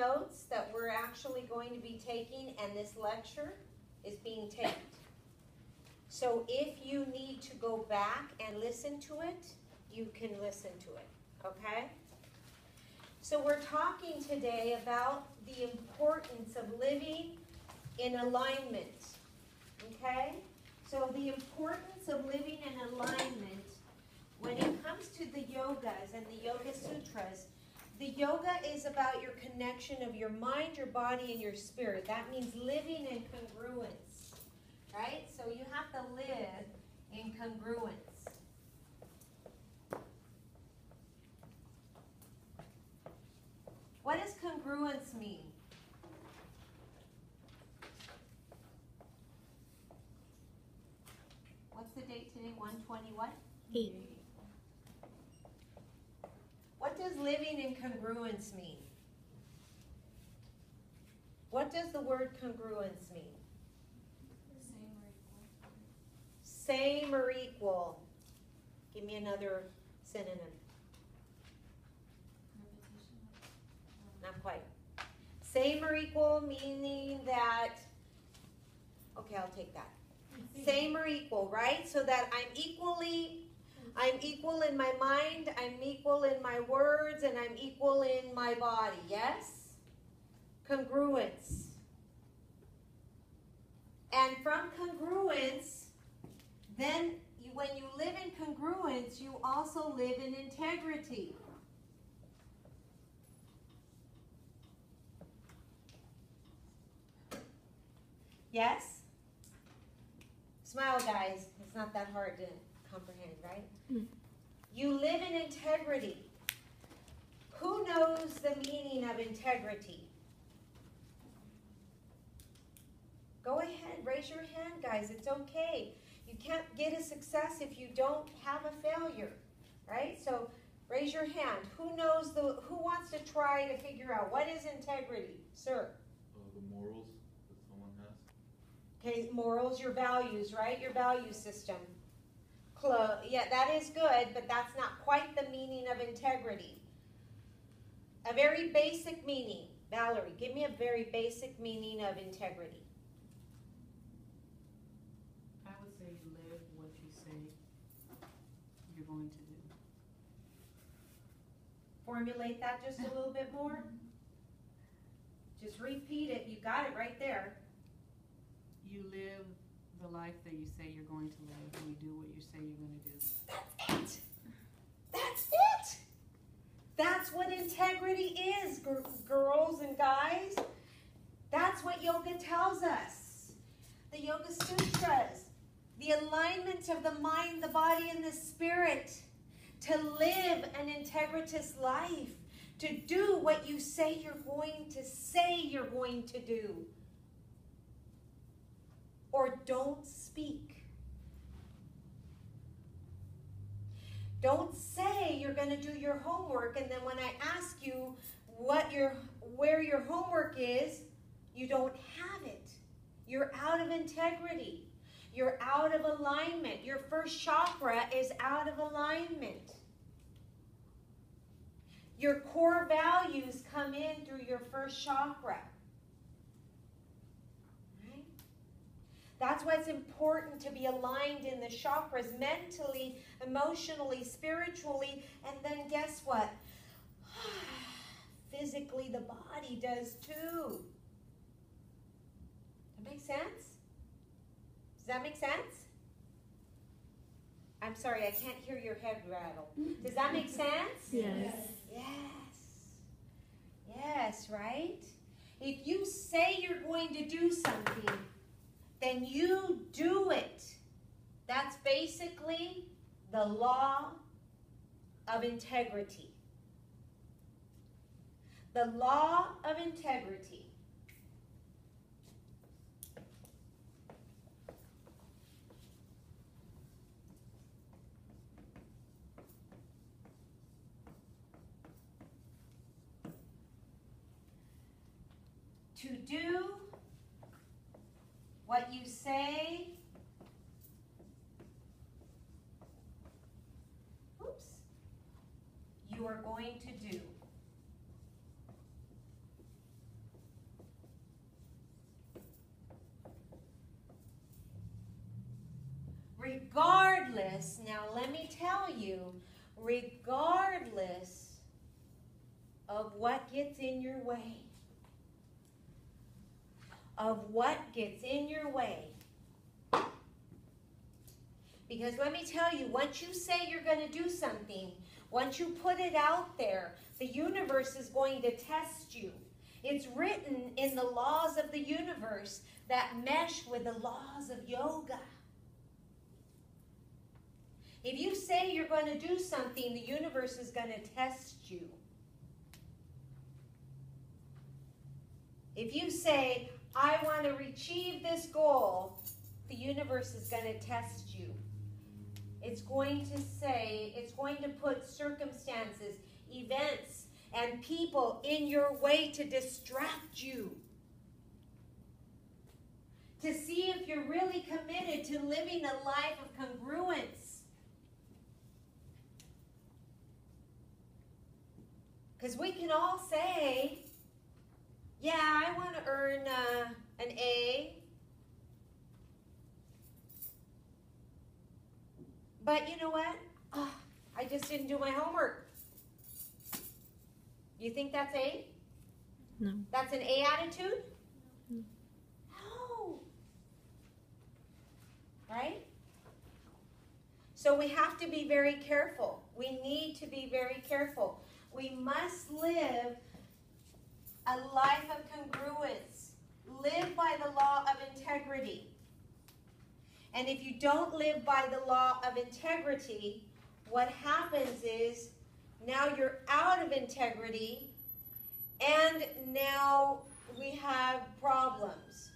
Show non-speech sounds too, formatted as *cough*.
notes that we're actually going to be taking, and this lecture is being taped. So if you need to go back and listen to it, you can listen to it, okay? So we're talking today about the importance of living in alignment, okay? So the importance of living in alignment when it comes to the yogas and the yoga sutras, the yoga is about your connection of your mind, your body, and your spirit. That means living in congruence, right? So you have to live in congruence. What does congruence mean? What's the date today? 120 what? Eight. What does living in congruence mean? What does the word congruence mean? Same or equal. Give me another synonym. Not quite. Same or equal meaning that, okay, I'll take that. Same or equal, right? So that I'm equally, I'm equal in my mind, I'm equal in my words, and I'm equal in my body, yes? Congruence. And from congruence, then you, when you live in congruence, you also live in integrity. Yes? Smile, guys. It's not that hard to comprehend, right? Mm. You live in integrity. Who knows the meaning of integrity? Go ahead, raise your hand, guys. It's okay. You can't get a success if you don't have a failure, right? So raise your hand. Who knows the, who wants to try to figure out what is integrity? Sir. Uh, the morals that someone has. Okay, morals, your values, right? Your value system. Clo- yeah, that is good, but that's not quite the meaning of integrity. A very basic meaning. Valerie, give me a very basic meaning of integrity. I would say you live what you say you're going to do. Formulate that just a little bit more. Just repeat it. You got it right there. You live the life that you say you're going to live, and you do what you say you're going to do. That's it. That's it. That's what integrity is, gir- girls and guys. That's what yoga tells us. The Yoga Sutras, the alignment of the mind, the body, and the spirit to live an integritous life, to do what you say you're going to say you're going to do. Or don't speak. Don't you're going to do your homework and then when I ask you what your where your homework is, you don't have it. You're out of integrity. You're out of alignment. Your first chakra is out of alignment. Your core values come in through your first chakra. That's why it's important to be aligned in the chakras mentally, emotionally, spiritually, and then guess what? *sighs* Physically, the body does too. That make sense? Does that make sense? I'm sorry, I can't hear your head rattle. Does that make sense? *laughs* Yes. Yes. Yes, right? If you say you're going to do something, then you do it. That's basically the law of integrity. The law of integrity. to do what you say. Oops. You are going to do. Regardless, now let me tell you, regardless of what gets in your way, of what gets in your way. Because let me tell you, once you say you're going to do something, once you put it out there, the universe is going to test you. It's written in the laws of the universe that mesh with the laws of yoga. If you say you're going to do something, the universe is going to test you. If you say, I want to achieve this goal, the universe is going to test you. It's going to say, it's going to put circumstances, events, and people in your way to distract you. To see if you're really committed to living a life of congruence. Because we can all say, yeah, I want to earn uh, an A. But you know what? Oh, I just didn't do my homework. You think that's A? No. That's an A attitude? No. Right? So we have to be very careful. We need to be very careful. We must live a life of congruence. Live by the law of integrity. And if you don't live by the law of integrity, what happens is now you're out of integrity and now we have problems.